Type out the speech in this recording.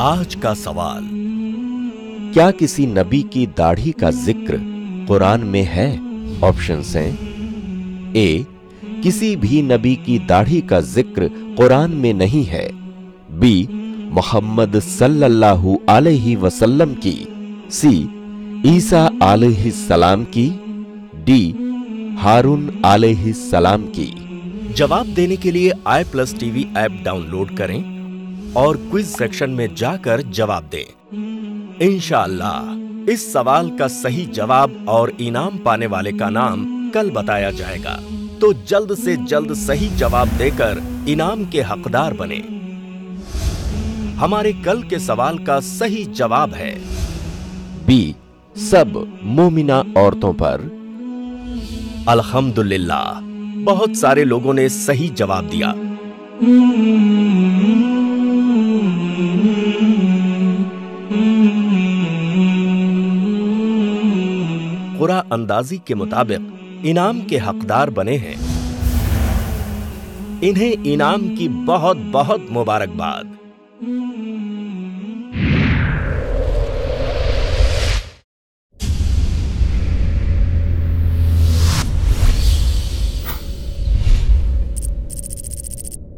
आज का सवाल, क्या किसी नबी की दाढ़ी का ज़िक्र कुरान में है? ऑप्शन हैं। ए किसी भी नबी की दाढ़ी का ज़िक्र कुरान में नहीं है। बी मोहम्मद सल्लल्लाहु अलैहि वसल्लम की। सी ईसा अलैहि सलाम की। डी हारून अलैहि सलाम की। जवाब देने के लिए I plus TV app download करें और क्विज सेक्शन में जाकर जवाब दें। इंशाला इस सवाल का सही जवाब और इनाम पाने वाले का नाम कल बताया जाएगा। तो जल्द से जल्द सही जवाब देकर इनाम के हकदार बने। हमारे कल के सवाल का सही जवाब है बी सब मोमिना औरतों पर। अल्हम्दुलिल्लाह बहुत सारे लोगों ने सही जवाब दिया। कुरा अंदाजी के मुताबिक, इनाम के हकदार बने हैं। इन्हें इनाम की बहुत बहुत मुबारकबाद।